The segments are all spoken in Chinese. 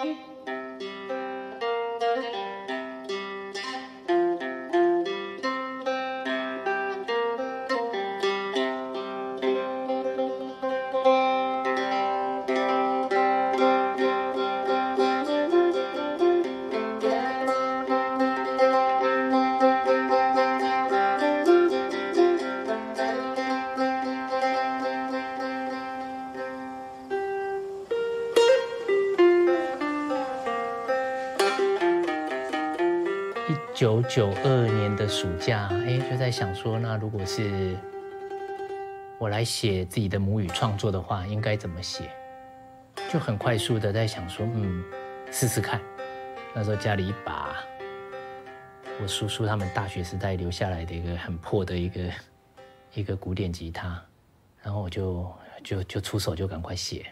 Música 九二年的暑假，哎，就在想说，那如果是我来写自己的母语创作的话，应该怎么写？就很快速的在想说，嗯，试试看。那时候家里一把我叔叔他们大学时代留下来的一个很破的一个一个古典吉他，然后我就就就出手就赶快写，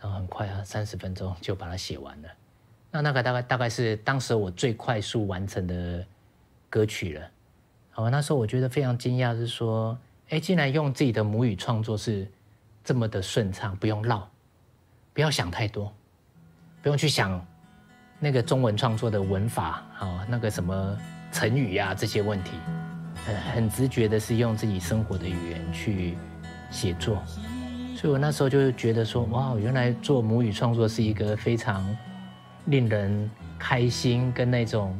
然后很快啊，三十分钟就把它写完了。那那个大概大概是当时我最快速完成的歌曲了。好，那时候我觉得非常惊讶，是说，哎，竟然用自己的母语创作是这么的顺畅，不用绕，不要想太多，不用去想那个中文创作的文法，啊，那个什么成语呀这些问题，很很直觉的是用自己生活的语言去写作。所以我那时候就觉得说，哇，原来做母语创作是一个非常。令人开心跟那种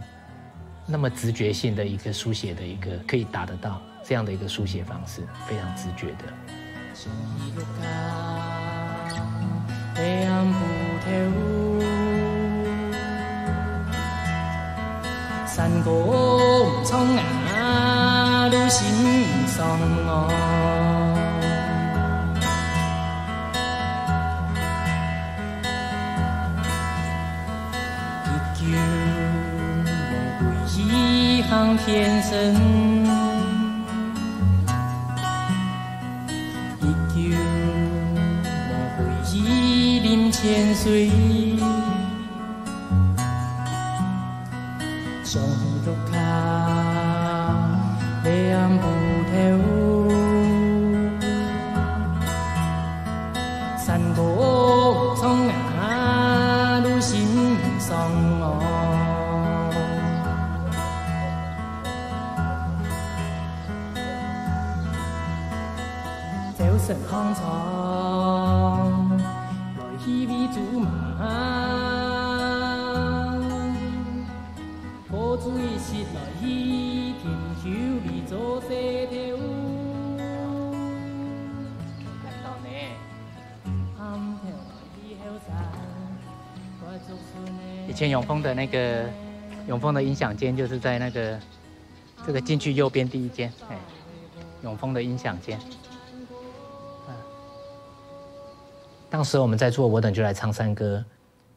那么直觉性的一个书写的一个可以达得到这样的一个书写方式，非常直觉的。天生一九莫回忆临千岁，上一路卡黑暗以前永丰的那个永丰的音响间，就是在那个这个进去右边第一间，哎，永丰的音响间。当时我们在做《我等就来唱山歌》，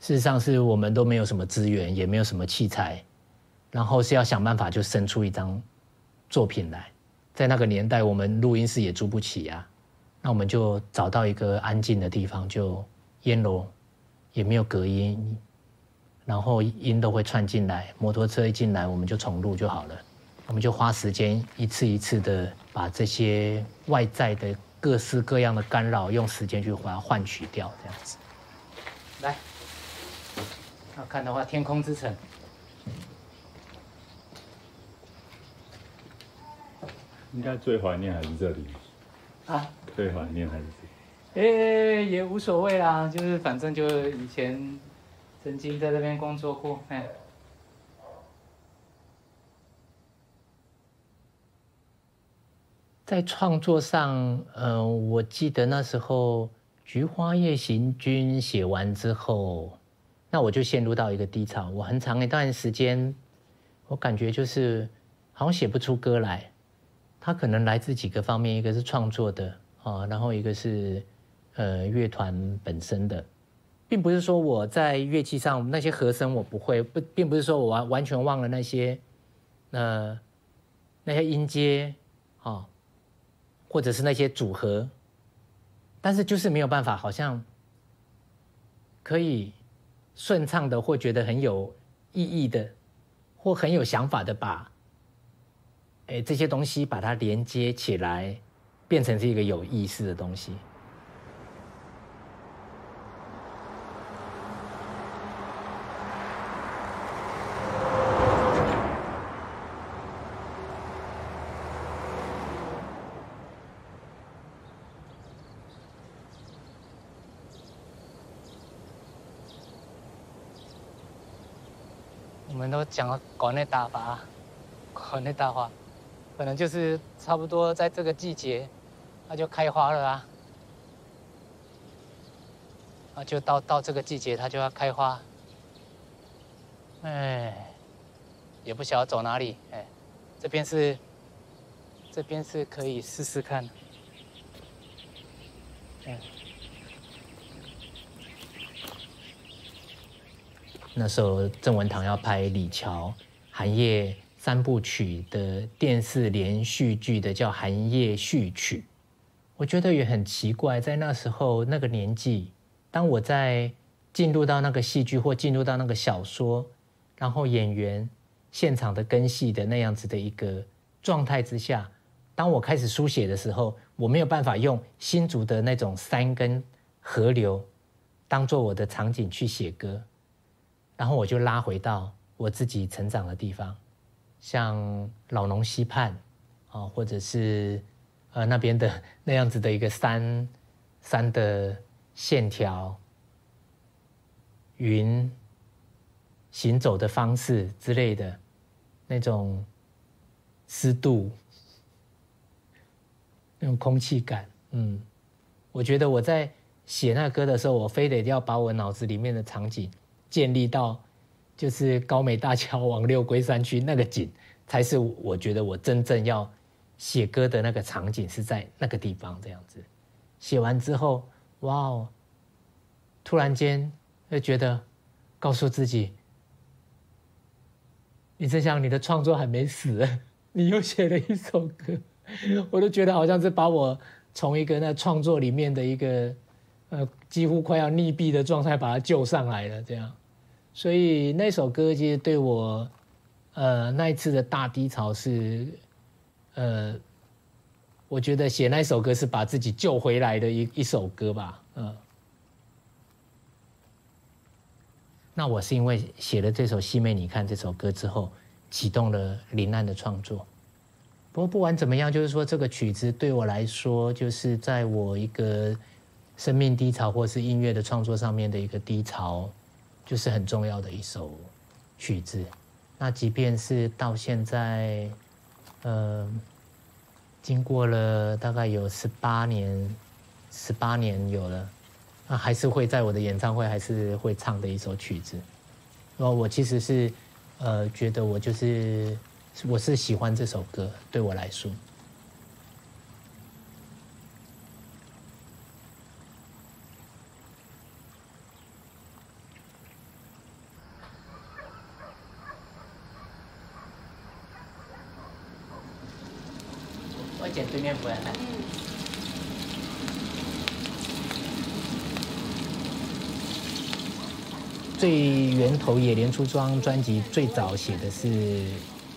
事实上是我们都没有什么资源，也没有什么器材，然后是要想办法就生出一张作品来。在那个年代，我们录音室也租不起啊，那我们就找到一个安静的地方，就烟楼，也没有隔音，然后音都会串进来，摩托车一进来，我们就重录就好了。我们就花时间一次一次的把这些外在的。各式各样的干扰，用时间去把它换取掉，这样子。来，要看的话，《天空之城》应该最怀念还是这里啊？最怀念还是这里？哎，也无所谓啦，就是反正就以前曾经在这边工作过，哎。在创作上，嗯，我记得那时候《菊花夜行军》写完之后，那我就陷入到一个低潮。我很长一段时间，我感觉就是好像写不出歌来。它可能来自几个方面，一个是创作的啊，然后一个是呃乐团本身的，并不是说我在乐器上那些和声我不会，不，并不是说我完完全忘了那些呃那些音阶啊。或者是那些组合，但是就是没有办法，好像可以顺畅的，或觉得很有意义的，或很有想法的把，哎这些东西把它连接起来，变成是一个有意思的东西。讲国内大发，国内大花，可能就是差不多在这个季节，它就开花了啊。啊，就到到这个季节，它就要开花。哎，也不晓得走哪里。哎，这边是，这边是可以试试看。嗯。那时候郑文堂要拍李乔寒夜三部曲的电视连续剧的，叫《寒夜序曲》。我觉得也很奇怪，在那时候那个年纪。当我在进入到那个戏剧或进入到那个小说，然后演员现场的跟戏的那样子的一个状态之下，当我开始书写的时候，我没有办法用新竹的那种山跟河流当做我的场景去写歌，然后我就拉回到我自己成长的地方，像老农溪畔啊，或者是呃那边的那样子的一个山山的。线条、云行走的方式之类的，那种湿度、那种空气感，嗯，我觉得我在写那歌的时候，我非得要把我脑子里面的场景建立到，就是高美大桥往六龟山区那个景，才是我觉得我真正要写歌的那个场景是在那个地方这样子。写完之后。哇哦！突然间就觉得，告诉自己，你真想你的创作还没死，你又写了一首歌，我都觉得好像是把我从一个那创作里面的一个呃几乎快要溺毙的状态把它救上来了，这样。所以那首歌其实对我，呃，那一次的大低潮是，呃。我觉得写那首歌是把自己救回来的一一首歌吧，嗯。那我是因为写了这首《西妹你看》这首歌之后，启动了林安的创作。不过不管怎么样，就是说这个曲子对我来说，就是在我一个生命低潮或是音乐的创作上面的一个低潮，就是很重要的一首曲子。那即便是到现在，嗯。经过了大概有十八年，十八年有了，那还是会在我的演唱会还是会唱的一首曲子。然后我其实是，呃，觉得我就是我是喜欢这首歌，对我来说。对面不来。最源头《野莲出装》专辑最早写的是《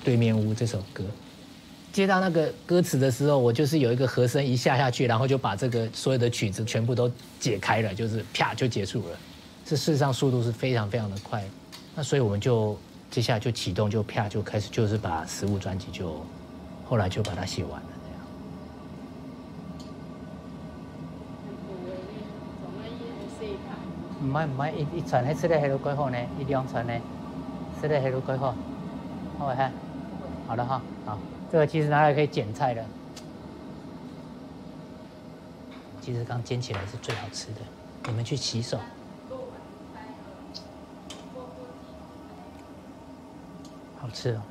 对面屋》这首歌。接到那个歌词的时候，我就是有一个和声一下下去，然后就把这个所有的曲子全部都解开了，就是啪就结束了。这事实上速度是非常非常的快。那所以我们就接下来就启动，就啪就开始，就是把实物专辑就后来就把它写完了。唔係唔係，一一串喺吃的係都幾好呢，一兩串呢，吃的係都幾好，好唔好？好的哈，好，这个其实拿来可以剪菜的，其实刚煎起来是最好吃的，你们去洗手，好吃哦。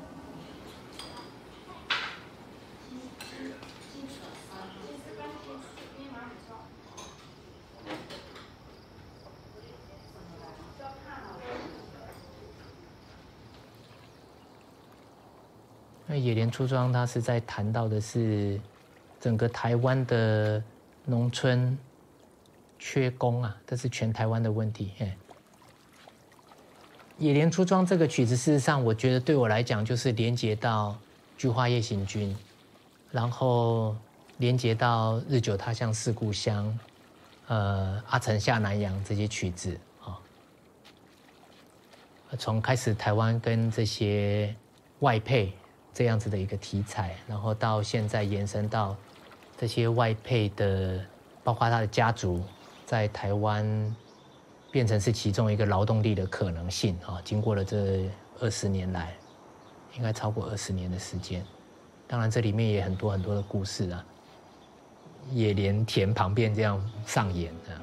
那野莲出庄，它是在谈到的是整个台湾的农村缺工啊，这是全台湾的问题。嘿，野莲出庄这个曲子，事实上我觉得对我来讲，就是连接到《菊花夜行军》，然后连接到《日久他乡是故乡》，呃，《阿城下南洋》这些曲子啊，从开始台湾跟这些外配。这样子的一个题材，然后到现在延伸到这些外配的，包括他的家族在台湾变成是其中一个劳动力的可能性啊。经过了这二十年来，应该超过二十年的时间。当然，这里面也很多很多的故事啊，也连田旁边这样上演的。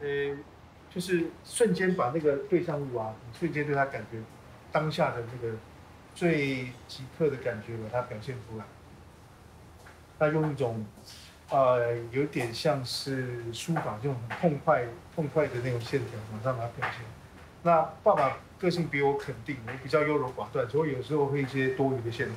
呃，就是瞬间把那个对象物啊，瞬间对他感觉当下的那个最即刻的感觉，把它表现出来。那用一种呃，有点像是书法这种很痛快、痛快的那种线条，马上把它表现。那爸爸个性比我肯定，我比较优柔寡断，所以有时候会一些多余的线条。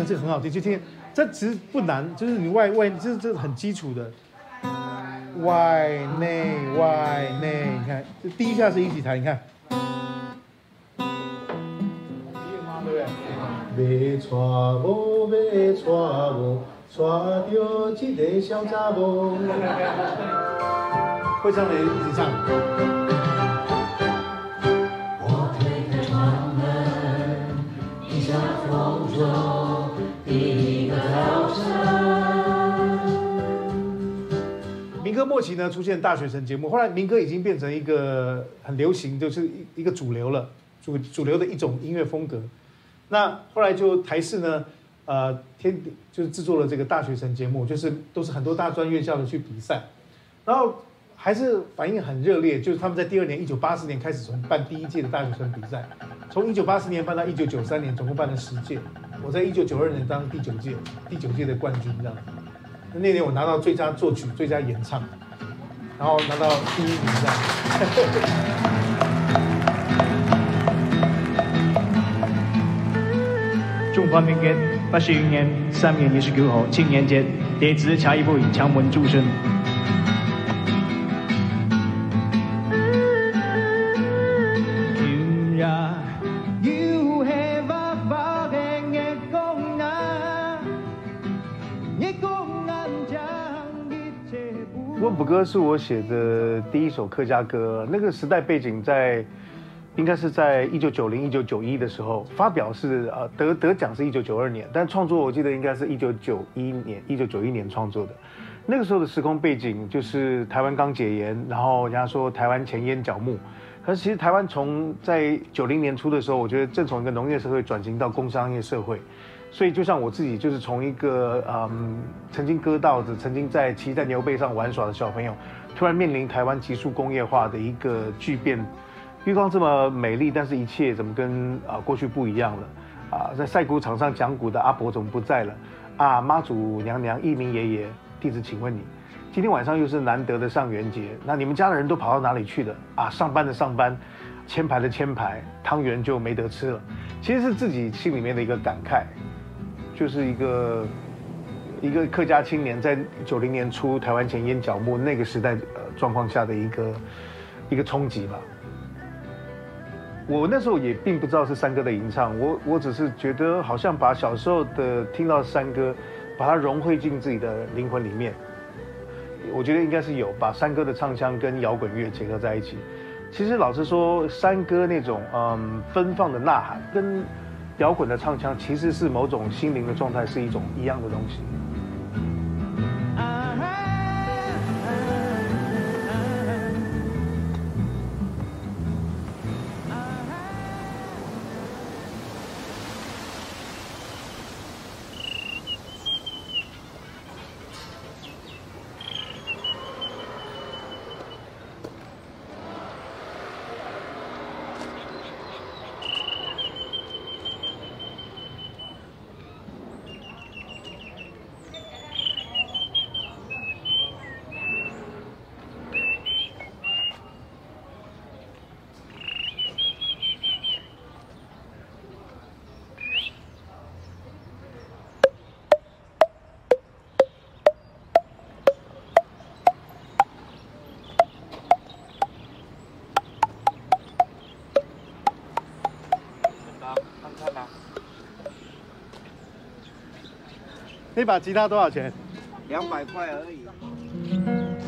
看这个很好听，就听，这其实不难，就是你外外，这这很基础的，外内外内，你看，这第一下是一起弹，你看。别娶某，别娶某，娶到一个小查某。会唱的一起唱。民歌末期呢，出现大学生节目，后来民歌已经变成一个很流行，就是一一个主流了，主主流的一种音乐风格。那后来就台视呢，呃，天就是制作了这个大学生节目，就是都是很多大专院校的去比赛，然后还是反应很热烈，就是他们在第二年一九八四年开始从办第一届的大学生比赛，从一九八四年办到一九九三年，总共办了十届。我在一九九二年当第九届第九届的冠军，这样。那年我拿到最佳作曲、最佳演唱，然后拿到第一名，这样。中华民国八十一年三月二十九号青年节，弟子蔡一伟敲门祝生。歌是我写的第一首客家歌，那个时代背景在，应该是在一九九零、一九九一的时候发表，是呃得得奖是一九九二年，但创作我记得应该是一九九一年、一九九一年创作的。那个时候的时空背景就是台湾刚解严，然后人家说台湾前烟角木，可是其实台湾从在九零年初的时候，我觉得正从一个农业社会转型到工商业社会。所以，就像我自己，就是从一个嗯，曾经割稻子、曾经在骑在牛背上玩耍的小朋友，突然面临台湾急速工业化的一个巨变。玉光这么美丽，但是一切怎么跟啊过去不一样了？啊，在赛鼓场上讲鼓的阿伯怎么不在了？啊，妈祖娘娘、义民爷爷，弟子请问你，今天晚上又是难得的上元节，那你们家的人都跑到哪里去了？啊，上班的上班，签牌的签牌，汤圆就没得吃了。其实是自己心里面的一个感慨。就是一个一个客家青年在九零年初台湾前烟角木那个时代呃状况下的一个一个冲击吧。我那时候也并不知道是山歌的吟唱，我我只是觉得好像把小时候的听到山歌，把它融汇进自己的灵魂里面。我觉得应该是有把山歌的唱腔跟摇滚乐结合在一起。其实老实说，山歌那种嗯奔放的呐喊跟。摇滚的唱腔其实是某种心灵的状态，是一种一样的东西。那把吉他多少钱？两百块而已。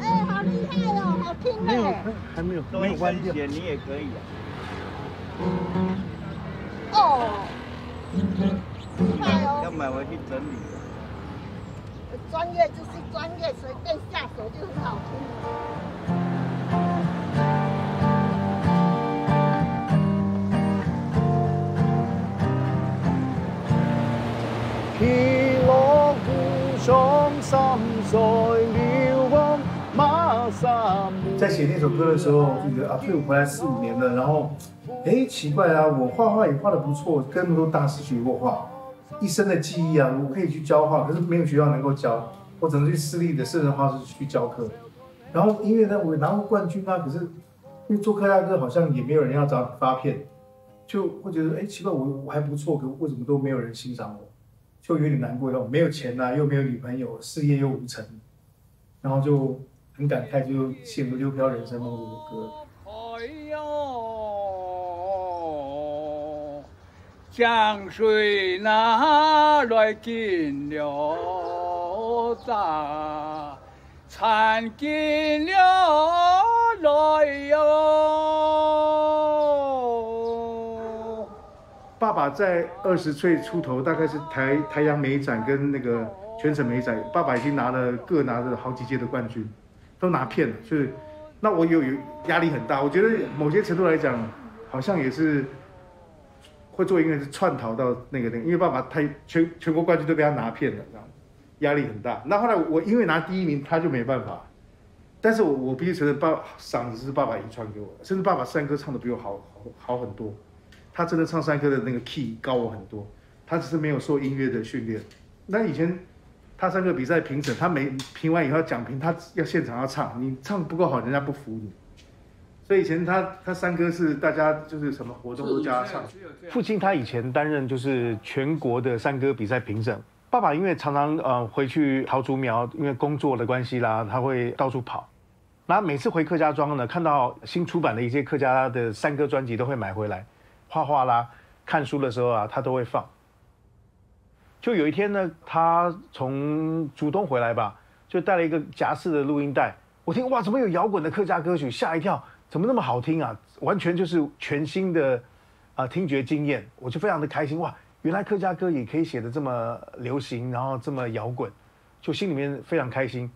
哎，好厉害哦，好听哎。没有，还没有，没有关掉。你也可以啊。哦。哦。要买回去整理。专业就是专业，随便下手就很好听。写那首歌的时候，就觉得啊，退伍回来四五年了，然后，哎，奇怪啊，我画画也画的不错，跟那么多大师学过画，一生的记忆啊，我可以去教画，可是没有学校能够教，我只能去私立的私人画室去教课。然后音乐呢，我拿过冠军啊，可是因为做客家歌好像也没有人要找你发片，就会觉得哎，奇怪，我我还不错，可为什么都没有人欣赏我？就有点难过，又没有钱呐、又没有女朋友，事业又无成，然后就很感慨，就写了《溜飘人生梦》这首歌。哎呦，江水哪来进了闸，参进了来哟。爸爸在二十岁出头，大概是台台阳美展跟那个全省美展，爸爸已经拿了各拿了好几届的冠军，都拿片了。就是，那我有有压力很大。我觉得某些程度来讲，好像也是会做音乐是串逃到那个那个，因为爸爸他全全国冠军都被他拿片了，这样压力很大。那后来我因为拿第一名，他就没办法。但是我我必须承认，爸嗓子是爸爸遗传给我，甚至爸爸山歌唱的比我好好好很多。他真的唱山歌的那个 key 高我很多，他只是没有受音乐的训练。那以前他山歌比赛评审，他每评完以后要讲评，他要现场要唱，你唱不够好，人家不服你。所以以前他他三哥是大家就是什么活动都叫他唱。父亲他以前担任就是全国的三哥比赛评审，爸爸因为常常呃回去桃竹苗，因为工作的关系啦，他会到处跑。然后每次回客家庄呢，看到新出版的一些客家的山歌专辑，都会买回来。画画啦，看书的时候啊，他都会放。就有一天呢，他从竹东回来吧，就带了一个夹式的录音带。我听哇，怎么有摇滚的客家歌曲？吓一跳，怎么那么好听啊？完全就是全新的啊、听觉经验，我就非常的开心哇！原来客家歌也可以写的这么流行，然后这么摇滚，就心里面非常开心。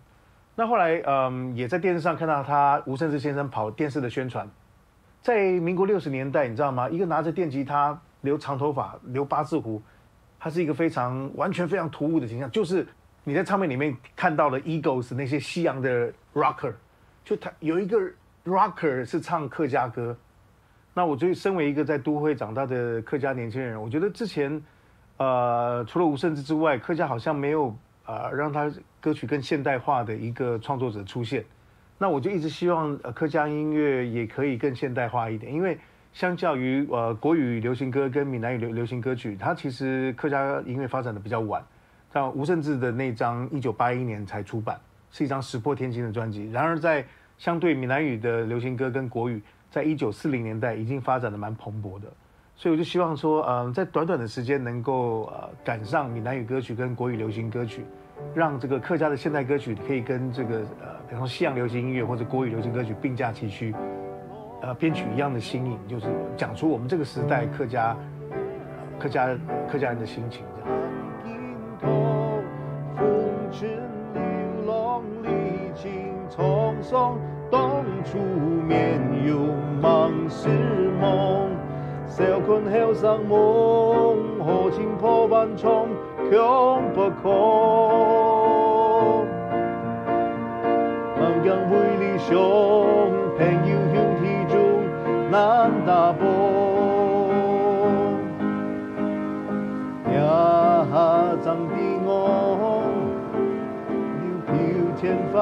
那后来嗯，也在电视上看到他吴胜志先生跑电视的宣传。在民国六十年代，你知道吗？一个拿着电吉他、留长头发、留八字胡，他是一个非常完全非常突兀的形象，就是你在唱片里面看到的 Eagles 那些西洋的 rocker，就他有一个 rocker 是唱客家歌。那我就身为一个在都会长大的客家年轻人，我觉得之前呃除了吴胜之之外，客家好像没有呃让他歌曲更现代化的一个创作者出现。那我就一直希望呃客家音乐也可以更现代化一点，因为相较于呃国语流行歌跟闽南语流流行歌曲，它其实客家音乐发展的比较晚。像吴胜志的那张一九八一年才出版，是一张石破天惊的专辑。然而在相对闽南语的流行歌跟国语，在一九四零年代已经发展的蛮蓬勃的。所以我就希望说，嗯、在短短的时间能够呃赶上闽南语歌曲跟国语流行歌曲。让这个客家的现代歌曲可以跟这个呃，比方说西洋流行音乐或者国语流行歌曲并驾齐驱，呃，编曲一样的新颖，就是讲出我们这个时代客家、呃客家客家人的心情这样。尽头，风尘流浪历经沧桑，当初面有梦是梦，小看后生梦，何情破万重，强不可。望江为理想，难打破。呀，藏的我，又飘千帆